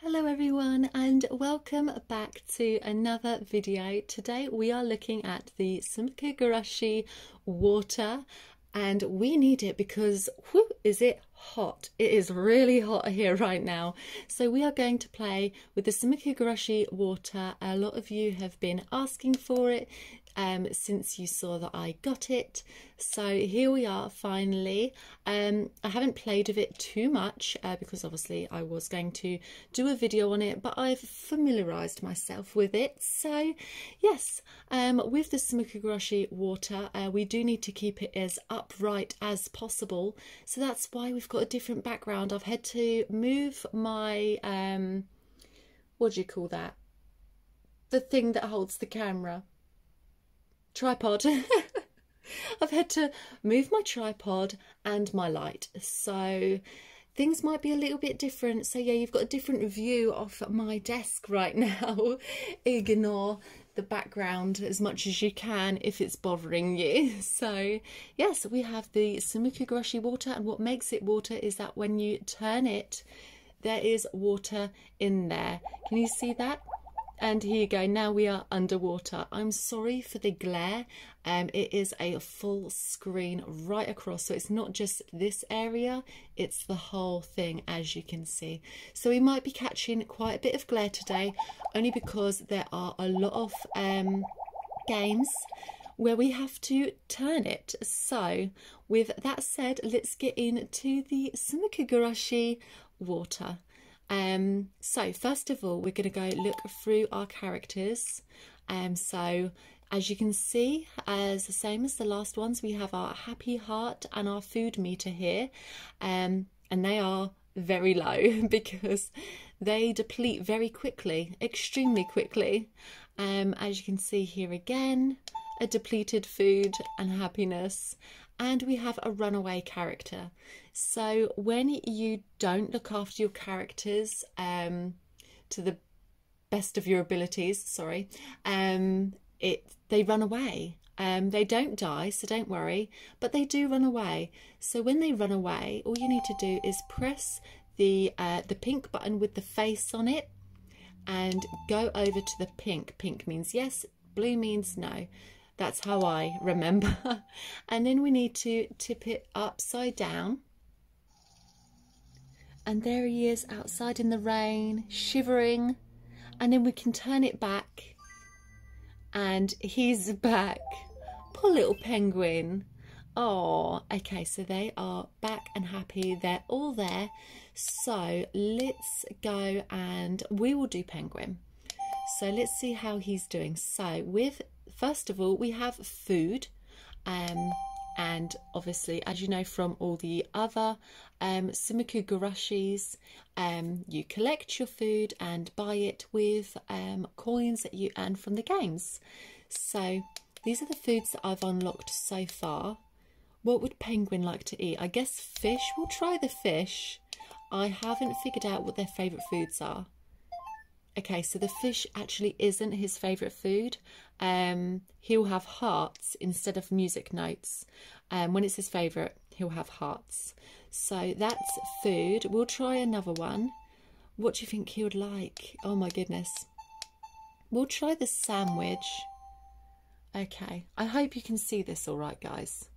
Hello everyone and welcome back to another video. Today we are looking at the Sumikko Gurashi water and we need it because whew, is it hot. It is really hot here right now. So we are going to play with the Sumikko Gurashi water. A lot of you have been asking for it um, since you saw that I got it. So here we are finally. Um, I haven't played with it too much uh, because obviously I was going to do a video on it, but I've familiarised myself with it. So yes, um, with the Sumikko water, uh, we do need to keep it as upright as possible. So that's why we've got a different background. I've had to move my, um, what do you call that? The thing that holds the camera tripod. I've had to move my tripod and my light. So things might be a little bit different. So yeah, you've got a different view of my desk right now. Ignore the background as much as you can if it's bothering you. So yes, we have the Sumikko Gurashi water and what makes it water is that when you turn it, there is water in there. Can you see that? And here you go, now we are underwater. I'm sorry for the glare. Um, it is a full screen right across, so it's not just this area, it's the whole thing, as you can see. So we might be catching quite a bit of glare today, only because there are a lot of um, games where we have to turn it. So with that said, let's get into the Sumikko Gurashi water. Um, so first of all, we're going to go look through our characters. Um, so as you can see, as the same as the last ones, we have our happy heart and our food meter here. Um, and they are very low because they deplete very quickly, extremely quickly. Um, as you can see here again, a depleted food and happiness and we have a runaway character. So when you don't look after your characters um, to the best of your abilities, sorry, um, it they run away. Um, they don't die, so don't worry, but they do run away. So when they run away, all you need to do is press the uh, the pink button with the face on it, and go over to the pink. Pink means yes, blue means no. That's how I remember. and then we need to tip it upside down. And there he is outside in the rain, shivering. And then we can turn it back. And he's back. Poor little penguin. Oh, okay, so they are back and happy. They're all there. So let's go and we will do penguin. So let's see how he's doing. So with first of all, we have food. Um, and obviously, as you know from all the other um, Gurashis, um, you collect your food and buy it with um, coins that you earn from the games. So these are the foods that I've unlocked so far. What would Penguin like to eat? I guess fish. We'll try the fish. I haven't figured out what their favourite foods are. Okay, so the fish actually isn't his favourite food. Um, he'll have hearts instead of music notes. Um, when it's his favourite, he'll have hearts. So that's food. We'll try another one. What do you think he would like? Oh my goodness. We'll try the sandwich. Okay, I hope you can see this all right, guys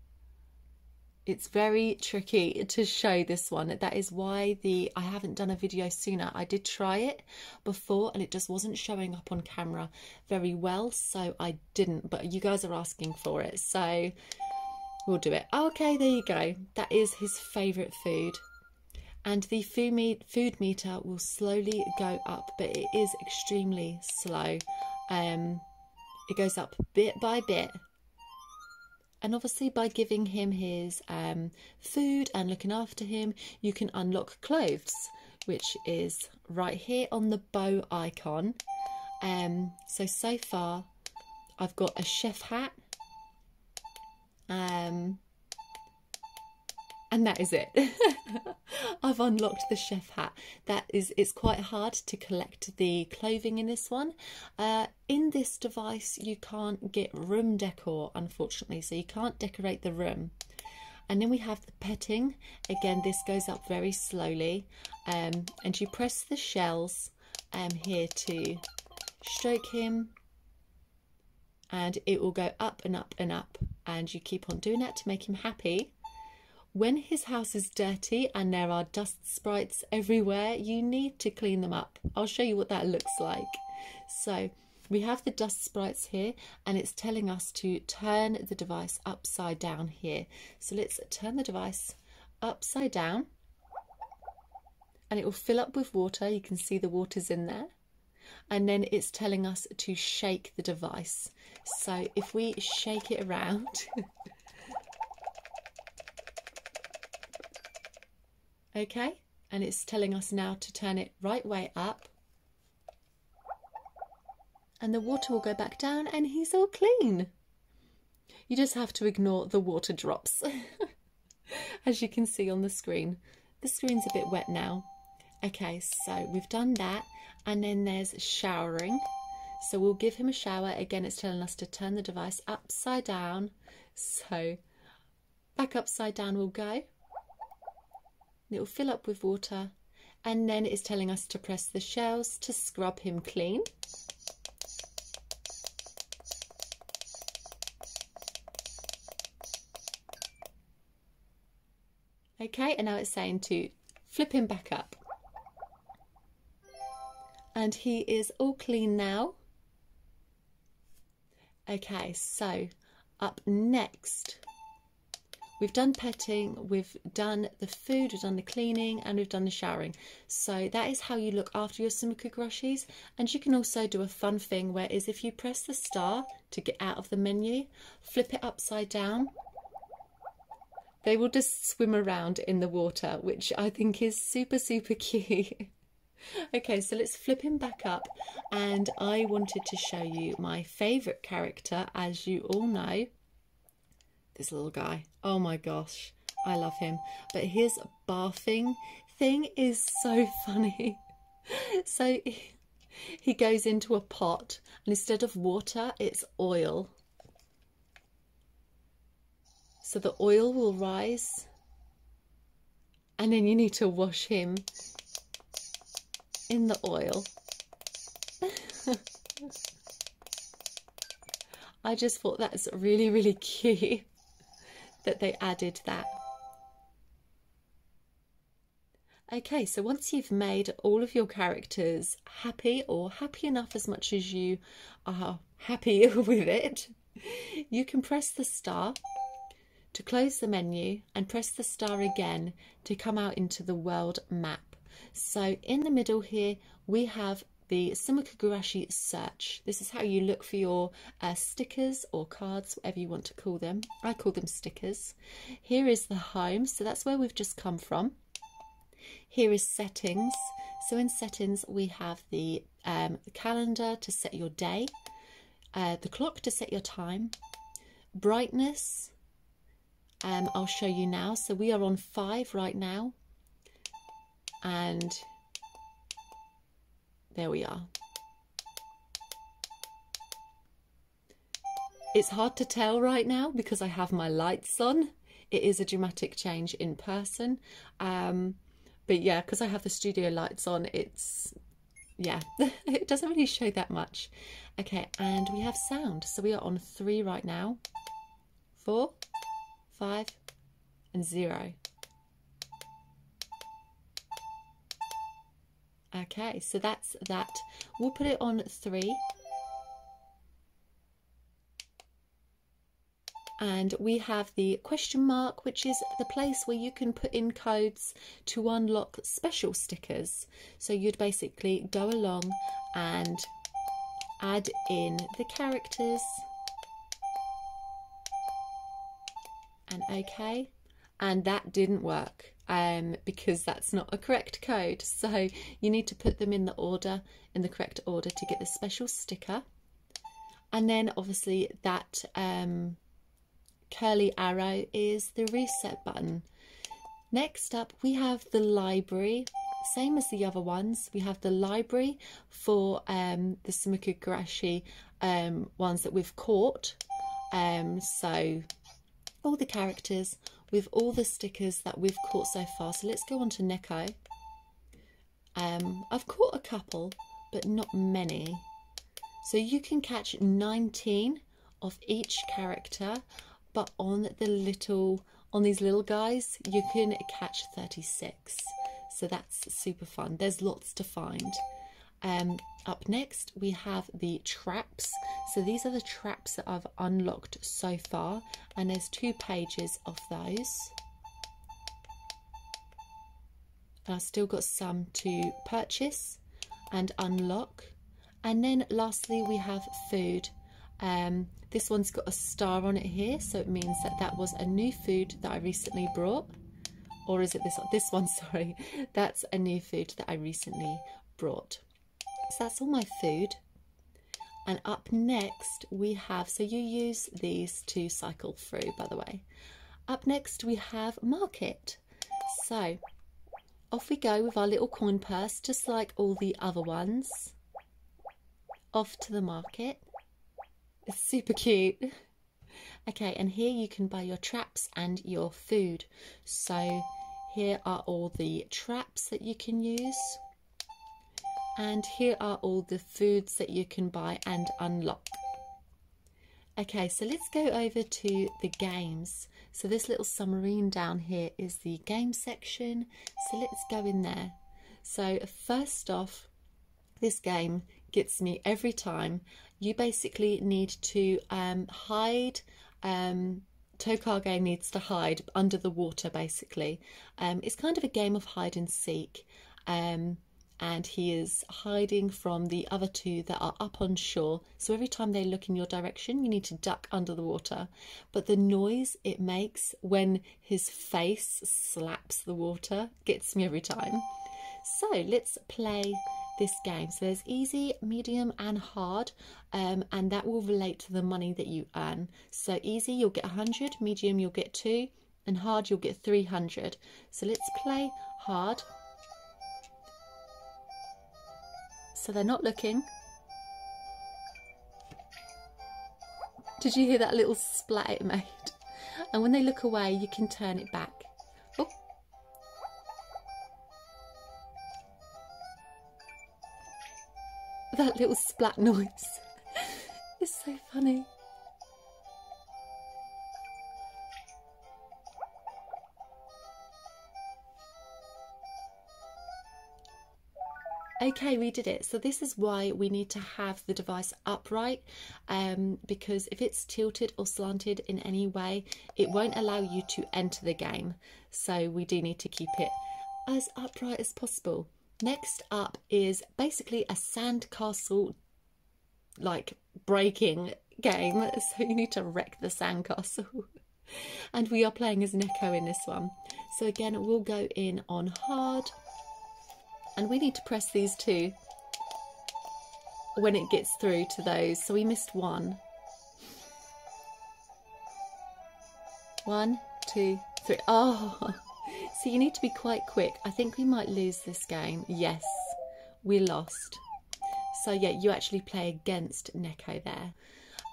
it's very tricky to show this one. That is why the i haven't done a video sooner. I did try it before and it just wasn't showing up on camera very well so i didn't but you guys are asking for it so we'll do it. Okay there you go. That is his favorite food. And the food, food meter will slowly go up but it is extremely slow. Um it goes up bit by bit and obviously, by giving him his um, food and looking after him, you can unlock clothes, which is right here on the bow icon. Um, so, so far, I've got a chef hat. Um, and that is it. I've unlocked the chef hat. That is, it's quite hard to collect the clothing in this one. Uh, in this device, you can't get room decor, unfortunately, so you can't decorate the room. And then we have the petting. Again, this goes up very slowly. Um, and you press the shells um, here to stroke him. And it will go up and up and up. And you keep on doing that to make him happy. When his house is dirty and there are dust sprites everywhere, you need to clean them up. I'll show you what that looks like. So we have the dust sprites here and it's telling us to turn the device upside down here. So let's turn the device upside down and it will fill up with water. You can see the water's in there. And then it's telling us to shake the device. So if we shake it around, okay? And it's telling us now to turn it right way up. And the water will go back down and he's all clean. You just have to ignore the water drops. As you can see on the screen. The screen's a bit wet now. Okay so we've done that. And then there's showering. So we'll give him a shower. Again it's telling us to turn the device upside down. So back upside down we'll go it will fill up with water and then it's telling us to press the shells to scrub him clean. Okay, and now it's saying to flip him back up. And he is all clean now. Okay, so up next We've done petting, we've done the food, we've done the cleaning, and we've done the showering. So that is how you look after your Sumikko Gurashis. And you can also do a fun thing where is if you press the star to get out of the menu, flip it upside down, they will just swim around in the water, which I think is super, super cute. okay, so let's flip him back up. And I wanted to show you my favourite character, as you all know, this little guy. Oh my gosh, I love him. But his barfing thing is so funny. so he goes into a pot and instead of water, it's oil. So the oil will rise and then you need to wash him in the oil. I just thought that's really, really cute that they added that. Okay, so once you've made all of your characters happy or happy enough as much as you are happy with it, you can press the star to close the menu and press the star again to come out into the world map. So in the middle here, we have the Sumikko Gurashi search. This is how you look for your uh, stickers or cards, whatever you want to call them. I call them stickers. Here is the home, so that's where we've just come from. Here is settings. So in settings, we have the, um, calendar to set your day, uh, the clock to set your time, brightness, um, I'll show you now. So we are on five right now. And there we are. It's hard to tell right now because I have my lights on. It is a dramatic change in person. Um, but yeah, because I have the studio lights on, it's, yeah, it doesn't really show that much. Okay, and we have sound. So we are on three right now. Four, five, and zero. Okay, so that's that. We'll put it on three. And we have the question mark, which is the place where you can put in codes to unlock special stickers. So you'd basically go along and add in the characters. And okay, and that didn't work um, because that's not a correct code. So you need to put them in the order, in the correct order to get the special sticker. And then obviously that um, curly arrow is the reset button. Next up, we have the library. Same as the other ones, we have the library for um, the Sumikko Gurashi um, ones that we've caught. Um, so all the characters with all the stickers that we've caught so far. So let's go on to Neko. Um, I've caught a couple, but not many. So you can catch 19 of each character, but on the little, on these little guys, you can catch 36. So that's super fun. There's lots to find. Um, up next, we have the traps. So these are the traps that I've unlocked so far, and there's two pages of those. I've still got some to purchase and unlock. And then lastly, we have food. Um, this one's got a star on it here, so it means that that was a new food that I recently brought. Or is it this one? This one, sorry. That's a new food that I recently brought. So that's all my food. And up next we have, so you use these to cycle through, by the way. Up next we have market. So off we go with our little coin purse, just like all the other ones. Off to the market. It's super cute. Okay, and here you can buy your traps and your food. So here are all the traps that you can use and here are all the foods that you can buy and unlock. Okay, so let's go over to the games. So this little submarine down here is the game section. So let's go in there. So first off, this game gets me every time. You basically need to um, hide. Um, needs to hide under the water, basically. Um, it's kind of a game of hide and seek. Um, and he is hiding from the other two that are up on shore. So every time they look in your direction, you need to duck under the water. But the noise it makes when his face slaps the water gets me every time. So let's play this game. So there's easy, medium, and hard, um, and that will relate to the money that you earn. So easy, you'll get 100, medium, you'll get 2, and hard, you'll get 300. So let's play hard. So they're not looking. Did you hear that little splat it made? And when they look away, you can turn it back. Oh. That little splat noise is so funny. Okay, we did it. So this is why we need to have the device upright um, because if it's tilted or slanted in any way, it won't allow you to enter the game. So we do need to keep it as upright as possible. Next up is basically a sandcastle like breaking game. So you need to wreck the sandcastle. and we are playing as Neko in this one. So again, we'll go in on hard and we need to press these two when it gets through to those. So we missed one. One, two, three. Oh, so you need to be quite quick. I think we might lose this game. Yes, we lost. So yeah, you actually play against Neko there.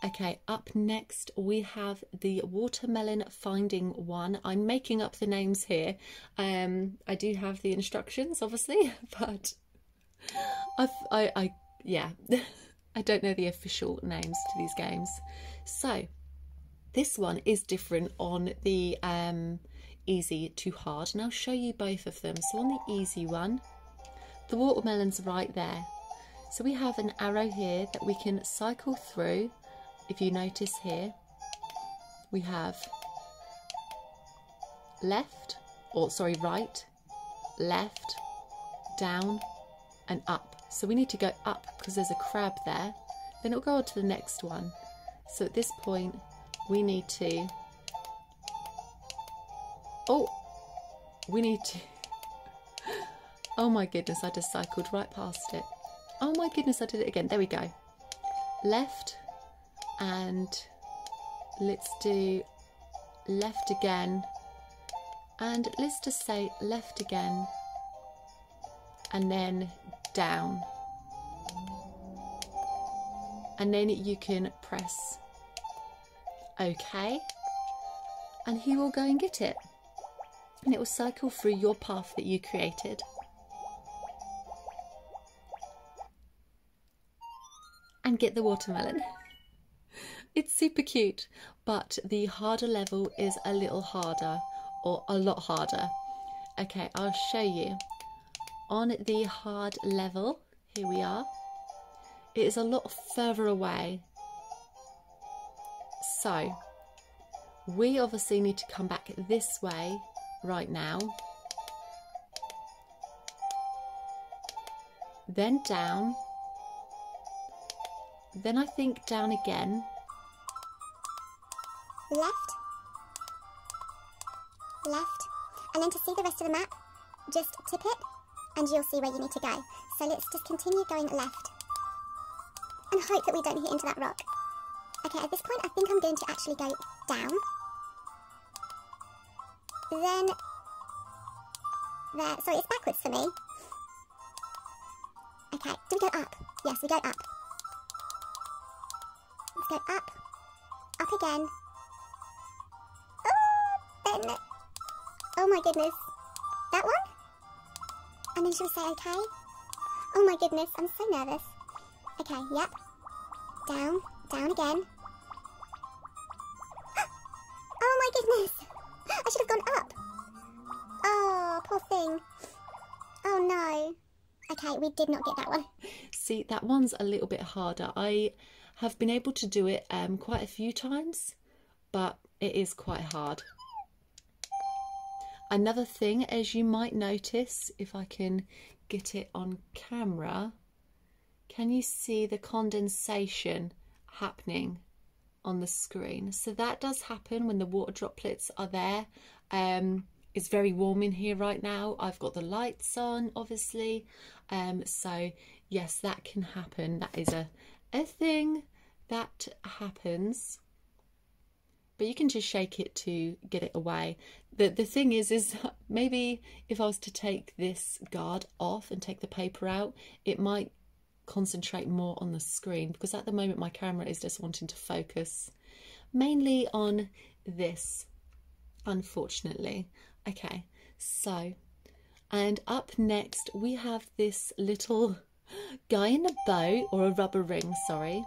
Okay, up next we have the watermelon finding one. I'm making up the names here. Um, I do have the instructions, obviously, but I've, I, I, yeah, I don't know the official names to these games. So this one is different on the um, easy to hard, and I'll show you both of them. So on the easy one, the watermelon's right there. So we have an arrow here that we can cycle through if you notice here, we have left, or sorry, right, left, down, and up. So we need to go up because there's a crab there. Then it'll go on to the next one. So at this point, we need to. Oh, we need to. Oh my goodness, I just cycled right past it. Oh my goodness, I did it again. There we go. Left, and let's do left again and let's just say left again and then down and then you can press OK and he will go and get it. and it will cycle through your path that you created. And get the watermelon. It's super cute, but the harder level is a little harder or a lot harder. Okay, I'll show you. On the hard level, here we are, it is a lot further away. So, we obviously need to come back this way right now. Then down. Then I think down again left, left, and then to see the rest of the map, just tip it and you'll see where you need to go. So let's just continue going left and hope that we don't hit into that rock. Okay, at this point I think I'm going to actually go down. Then, there, sorry, it's backwards for me. Okay, do we go up? Yes, we go up. Let's go up, up again, then, oh my goodness, that one? And then she'll say, okay. Oh my goodness, I'm so nervous. Okay, yep. Down, down again. Oh my goodness, I should have gone up. Oh, poor thing. Oh no. Okay, we did not get that one. See, that one's a little bit harder. I have been able to do it um, quite a few times, but it is quite hard. Another thing, as you might notice, if I can get it on camera, can you see the condensation happening on the screen? So that does happen when the water droplets are there. Um, it's very warm in here right now. I've got the lights on, obviously. Um, so yes, that can happen. That is a, a thing that happens but you can just shake it to get it away. The, the thing is, is maybe if I was to take this guard off and take the paper out, it might concentrate more on the screen because at the moment my camera is just wanting to focus mainly on this, unfortunately. Okay, so, and up next we have this little guy in a boat or a rubber ring, sorry,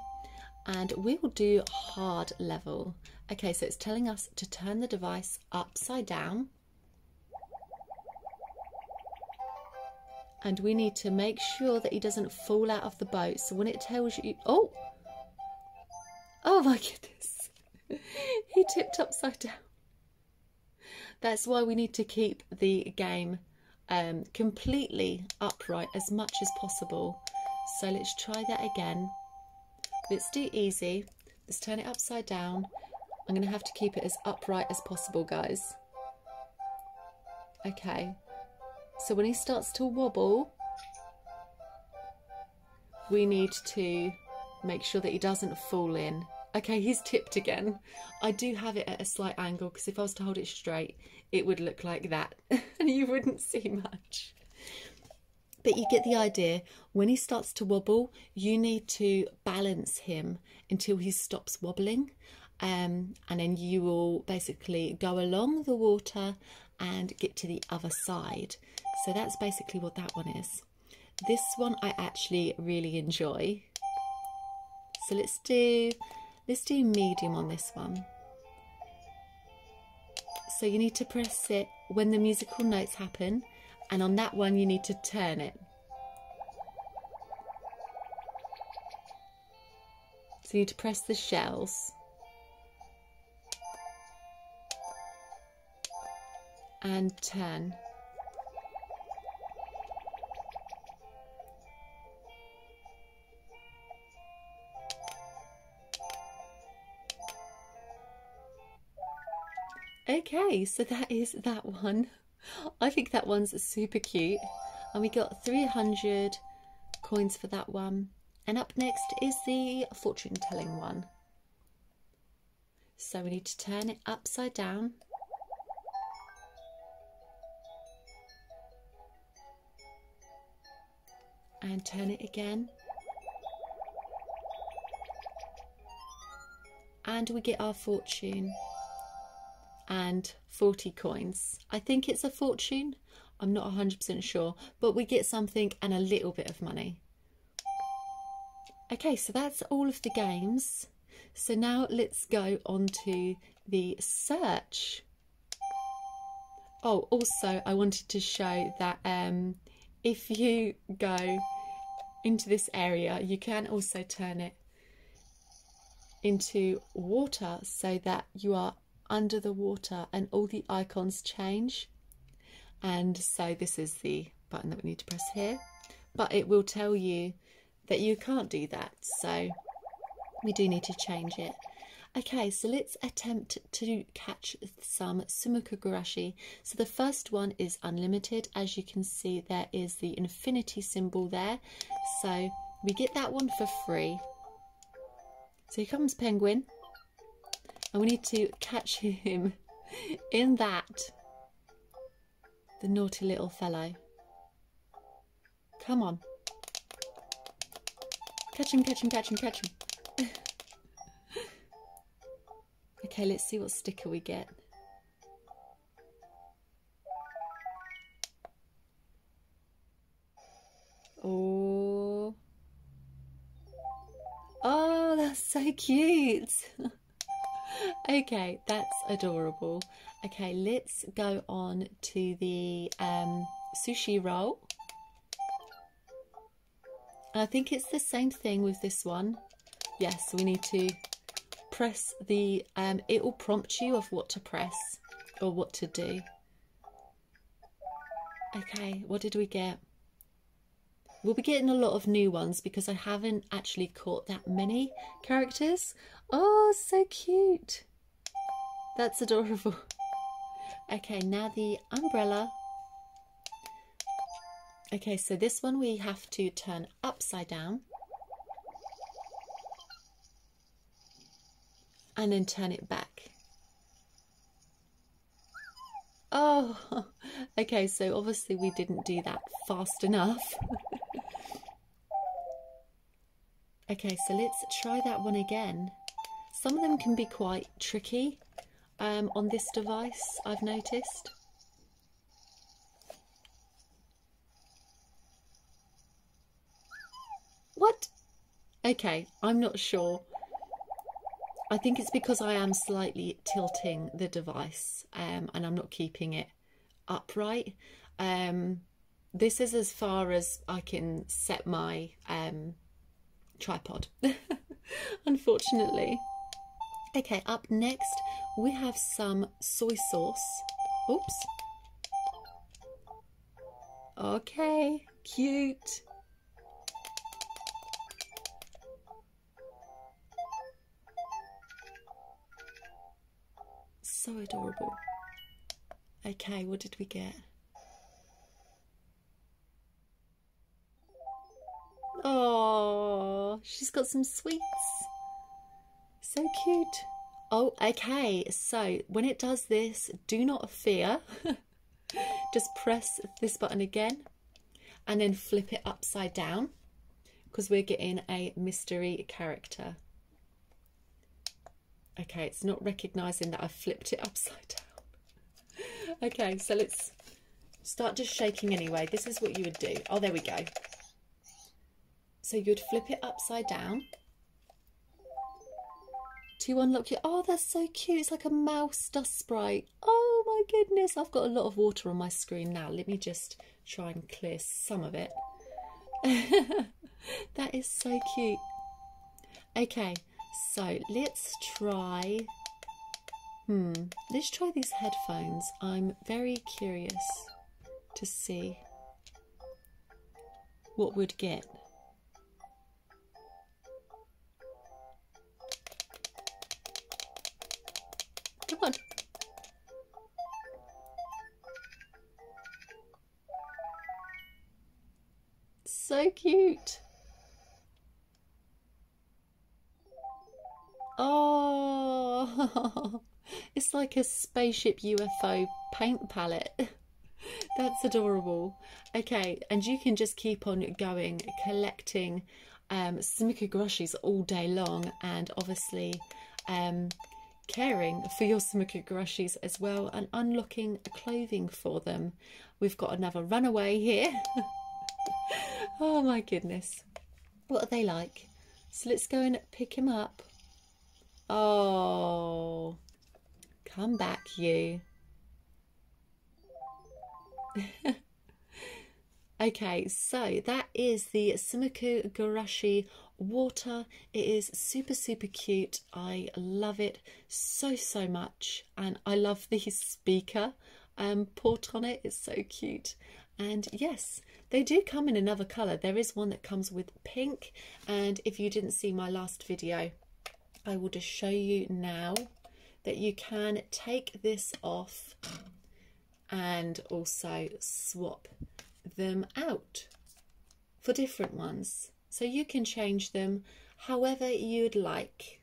and we will do hard level. Okay, so it's telling us to turn the device upside down. And we need to make sure that he doesn't fall out of the boat. So when it tells you, oh, oh my goodness, he tipped upside down. That's why we need to keep the game um, completely upright as much as possible. So let's try that again. Let's do easy. Let's turn it upside down. I'm going to have to keep it as upright as possible, guys. Okay. So when he starts to wobble, we need to make sure that he doesn't fall in. Okay, he's tipped again. I do have it at a slight angle because if I was to hold it straight, it would look like that and you wouldn't see much. But you get the idea. When he starts to wobble, you need to balance him until he stops wobbling. Um, and then you will basically go along the water and get to the other side. So that's basically what that one is. This one I actually really enjoy. So let's do let's do medium on this one. So you need to press it when the musical notes happen and on that one you need to turn it. So you need to press the shells. And turn. Okay, so that is that one. I think that one's super cute. And we got 300 coins for that one. And up next is the fortune telling one. So we need to turn it upside down. And turn it again. And we get our fortune. and 40 coins. I think it's a fortune. I'm not 100% sure, but we get something and a little bit of money. Okay, so that's all of the games. So now let's go on to the search. Oh, also I wanted to show that um, if you go into this area, you can also turn it into water so that you are under the water and all the icons change. And so this is the button that we need to press here, but it will tell you that you can't do that. So we do need to change it. Okay, so let's attempt to catch some Sumikko So the first one is unlimited. As you can see, there is the infinity symbol there. So we get that one for free. So here comes Penguin. And we need to catch him in that. The naughty little fellow. Come on. Catch him, catch him, catch him, catch him. okay, let's see what sticker we get. Oh. Oh, that's so cute. okay, that's adorable. Okay, let's go on to the um, sushi roll. I think it's the same thing with this one. Yes, we need to press the, um, it will prompt you of what to press or what to do. Okay, what did we get? We'll be getting a lot of new ones because I haven't actually caught that many characters. Oh, so cute. That's adorable. Okay, now the umbrella Okay, so this one we have to turn upside down. And then turn it back. Oh, okay, so obviously we didn't do that fast enough. okay, so let's try that one again. Some of them can be quite tricky um, on this device, I've noticed. What? Okay, I'm not sure. I think it's because I am slightly tilting the device um, and I'm not keeping it upright. Um, this is as far as I can set my um, tripod, unfortunately. Okay, up next we have some soy sauce. Oops. Okay, cute. So adorable. Okay, what did we get? Oh, she's got some sweets. So cute. Oh, okay. So when it does this, do not fear. Just press this button again and then flip it upside down because we're getting a mystery character. Okay, it's not recognising that I've flipped it upside down. okay, so let's start just shaking anyway. This is what you would do. Oh, there we go. So you'd flip it upside down to unlock your... Oh, that's so cute. It's like a mouse dust sprite. Oh, my goodness. I've got a lot of water on my screen now. Let me just try and clear some of it. that is so cute. Okay, so let's try, hmm, let's try these headphones. I'm very curious to see what we'd get. Come on. So cute. Oh, it's like a spaceship UFO paint palette. That's adorable. Okay, and you can just keep on going, collecting um, Sumikko all day long, and obviously um, caring for your Sumikko Gurashis as well and unlocking clothing for them. We've got another runaway here. oh my goodness. What are they like? So let's go and pick him up. Oh, come back, you. okay, so that is the Sumikko Gurashi water. It is super, super cute. I love it so, so much. And I love the speaker um, port on it. It's so cute. And yes, they do come in another colour. There is one that comes with pink. And if you didn't see my last video, I will just show you now that you can take this off and also swap them out for different ones. So you can change them however you'd like.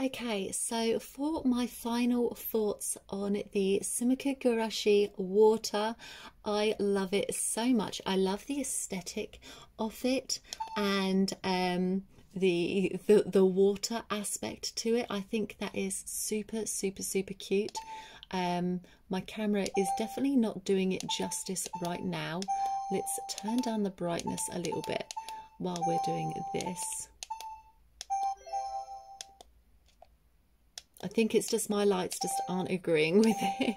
Okay, so for my final thoughts on the Sumikko Gurashi water, I love it so much. I love the aesthetic of it and um, the, the the water aspect to it. I think that is super, super, super cute. Um, my camera is definitely not doing it justice right now. Let's turn down the brightness a little bit while we're doing this. I think it's just my lights just aren't agreeing with it.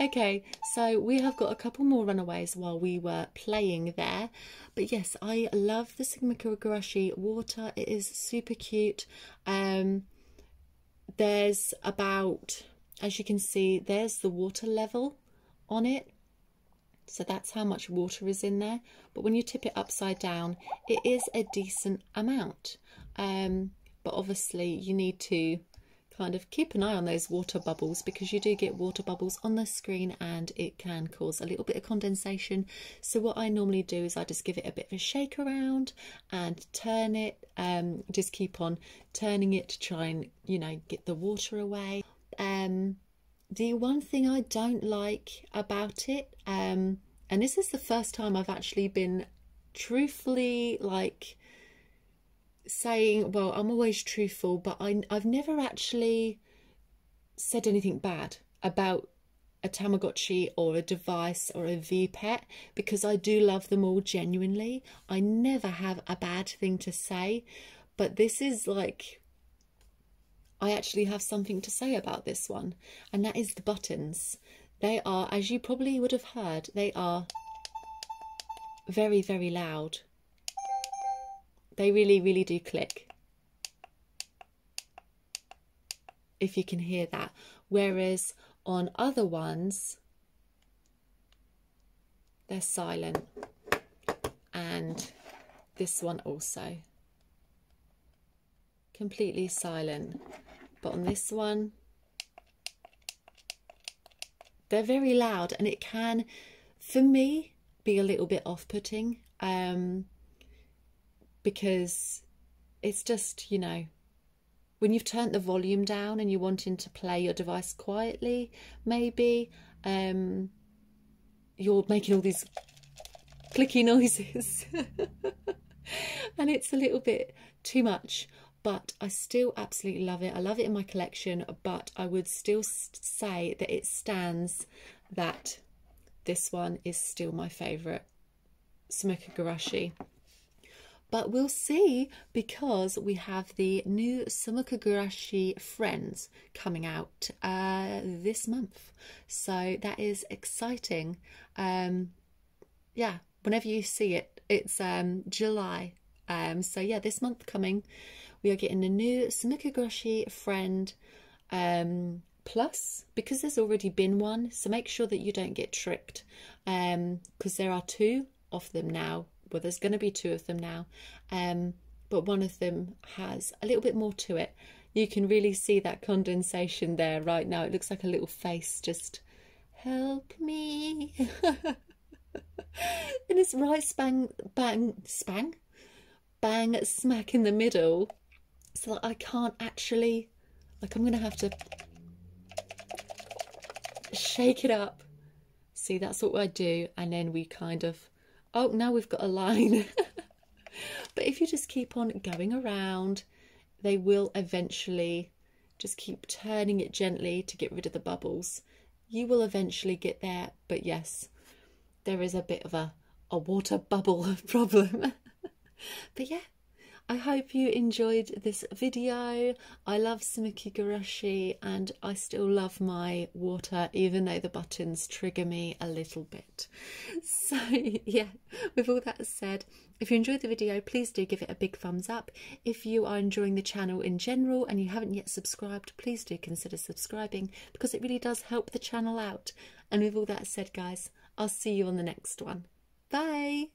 Okay, so we have got a couple more runaways while we were playing there. But yes, I love the Sumikko Gurashi water. It is super cute. Um, there's about, as you can see, there's the water level on it. So that's how much water is in there. But when you tip it upside down, it is a decent amount. Um, but obviously you need to kind of keep an eye on those water bubbles because you do get water bubbles on the screen and it can cause a little bit of condensation. So what I normally do is I just give it a bit of a shake around and turn it, um, just keep on turning it to try and, you know, get the water away. Um, the one thing I don't like about it, um, and this is the first time I've actually been truthfully like saying, well, I'm always truthful, but I, I've never actually said anything bad about a Tamagotchi or a device or a V-Pet because I do love them all genuinely. I never have a bad thing to say, but this is like I actually have something to say about this one, and that is the buttons. They are, as you probably would have heard, they are very, very loud. They really, really do click. If you can hear that. Whereas on other ones, they're silent. And this one also. Completely silent. But on this one, they're very loud and it can, for me, be a little bit off-putting. Um, because it's just, you know, when you've turned the volume down and you're wanting to play your device quietly, maybe um, you're making all these clicky noises and it's a little bit too much but I still absolutely love it. I love it in my collection, but I would still say that it stands that this one is still my favourite Sumikko Gurashi. But we'll see because we have the new Sumikko Gurashi Friends coming out uh, this month. So that is exciting. Um, yeah, whenever you see it, it's um, July. Um, so yeah, this month coming, we are getting a new Sumikko Gurashi Friend um, Plus because there's already been one. So make sure that you don't get tricked because um, there are two of them now well, there's going to be two of them now, um, but one of them has a little bit more to it. You can really see that condensation there right now. It looks like a little face just, help me. and it's right spang, bang, spang, bang, smack in the middle. So that I can't actually, like I'm going to have to shake it up. See, that's what I do. And then we kind of oh, now we've got a line. but if you just keep on going around, they will eventually just keep turning it gently to get rid of the bubbles. You will eventually get there, but yes, there is a bit of a, a water bubble problem. but yeah, I hope you enjoyed this video. I love Sumikko Gurashi and I still love my water even though the buttons trigger me a little bit. So yeah, with all that said, if you enjoyed the video, please do give it a big thumbs up. If you are enjoying the channel in general and you haven't yet subscribed, please do consider subscribing because it really does help the channel out. And with all that said, guys, I'll see you on the next one. Bye!